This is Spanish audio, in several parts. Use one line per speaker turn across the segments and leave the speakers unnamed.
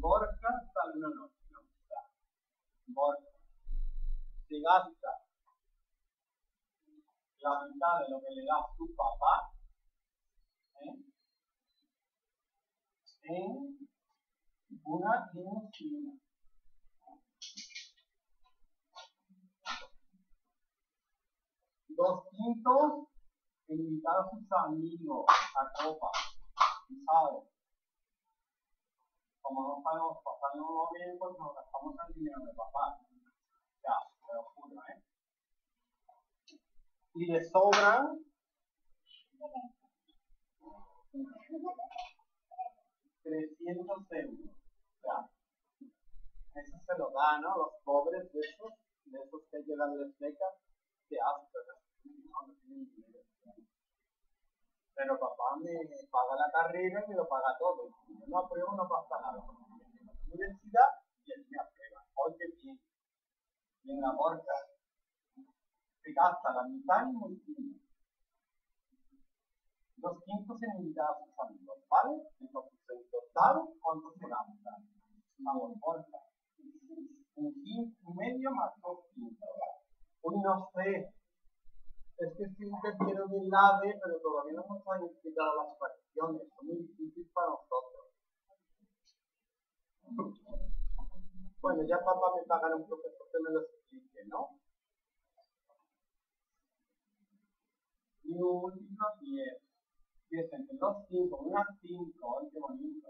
Borja noche, ¿no? O sea, Borja se gasta la mitad de lo que le da su papá ¿eh? en una limusina. Dos quintos invitar a sus amigos a copa, ¿sabes? Como no sabemos pasarlo bien, pues nos gastamos el dinero de papá. Ya, te lo juro, ¿eh? Y le sobran 300 euros. Ya. Eso se lo da, ¿no? Los pobres de esos, esos que llegan de becas, que hacen, no, no tienen dinero. Pero papá me paga la carrera y me lo paga todo. Si yo no apruebo, no pasa nada. la universidad y él me aprueba. Oye, bien. Y en la borca se gasta la mitad en multimedia. Los quintos en invitados a sus amigos, ¿vale? Entonces, en total, ¿cuánto se gasta? La borca. Un quinto, medio más dos quintos. Uy, no sé, es que sí que quiero mi AVE, pero todavía no hemos explicado las fracciones, son muy difíciles para nosotros. Bueno, ya papá me pagará un profesor que me lo explique, ¿no? Y último 10. 10 entre 2, 5, una 5, qué bonito.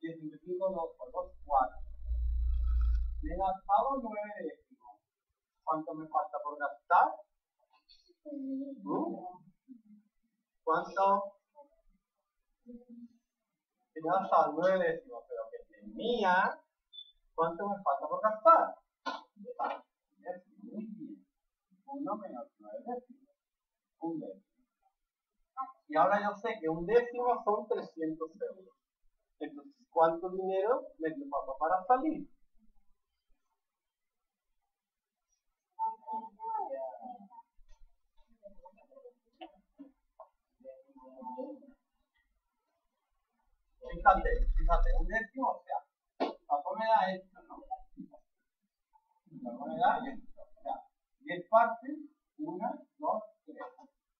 10 entre 5, 2 por 2, 4. Me he gastado 9 décimos. ¿Cuánto me falta por gastar? ¿Cuánto? Tenía hasta nueve décimos, pero que tenía, ¿cuánto me falta por gastar? Muy bien. Uno menos nueve décimos. Un décimo. Y ahora yo sé que un décimo son 300 euros. Entonces, ¿cuánto dinero me falta para salir? Fíjate, fíjate, un décimo, o sea, la me da esto, ¿no? O sea, 10 partes, 1, 2, 3,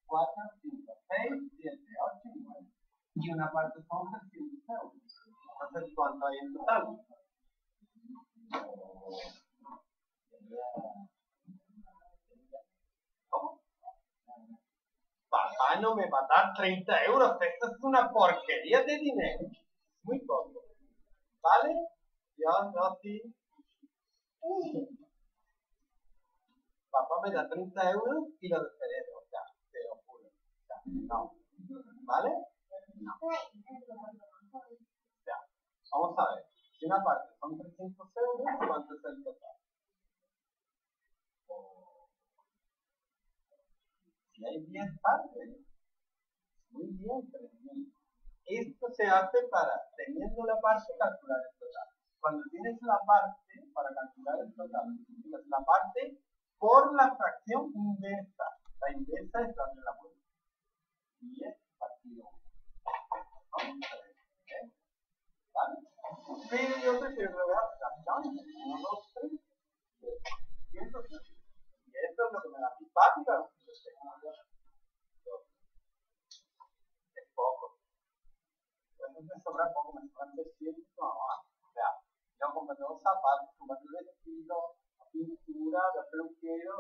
4, 5, 6, 7, 8 y 9. Y una parte son 300 euros. Entonces, ¿cuánto hay en total? Papá no me va a dar 30 euros, esto es una porquería de dinero. Muy poco. ¿Vale? Dios, no, sí. Papá me da 30 euros y lo desheredo, o sea, te lo juro. Sea, no. ¿Vale? No. Sea, vamos a ver. Si una parte son 300 euros, ¿cuánto es el total? Si hay 10 partes, muy bien, 3.000. Esto se hace para, teniendo la parte, calcular el total. Cuando tienes la parte, para calcular el total, la parte por la fracción inversa. La inversa es darle la vuelta. Y es partido. Vamos a ver. ¿eh? ¿Vale? Pero yo prefiero fracciones. 1, 2, 3, Y esto es lo que me da mi patria. Me sobra poco, me sobran 300 mamá. O sea, yo compré los zapatos, compré el vestido, pintura, de peluquero,